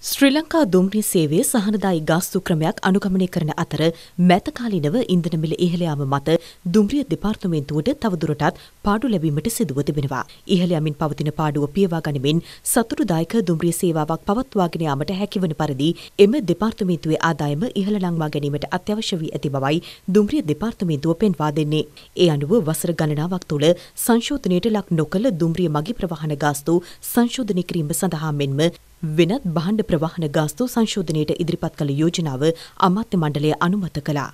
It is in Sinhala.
ශ්‍රී ලංකා දුම්රිය සේවය සහනදායි ගාස්තු ක්‍රමයක් අනුගමනය කරන අතර මැතකාලිනව ඉන්ධන මිල ඉහළ යාම මත දුම්රිය දෙපාර්තමේන්තුවට තවදුරටත් පාඩු ලැබීමට සිදුව තිබෙනවා. ඉහළ යමින් පවතින පාඩුව පියවා ගනිමින් සතුටුදායක දුම්රිය සේවාවක් පවත්වාගෙන යාමට හැකිවන පරිදි එම දෙපාර්තමේන්තුවේ ආදායම ඉහළ නංවා ගැනීමට අත්‍යවශ්‍ය වී ඇති බවයි දුම්රිය දෙපාර්තමේන්තුව පෙන්වා දෙන්නේ. ඒ අනුව වසර ගණනාවක් තුළ සංශෝධනයට ලක් නොකළ දුම්රිය මගී ප්‍රවාහන ගාස්තු සංශෝධනය කිරීම සඳහා මෙන්ම වෙනත් බහණ්ඩ ප්‍රවාහන ගාස්තු සංශෝධනයට ඉදිරිපත් කළ යෝජනාව අමාත්‍ය මණ්ඩලය අනුමත කළා.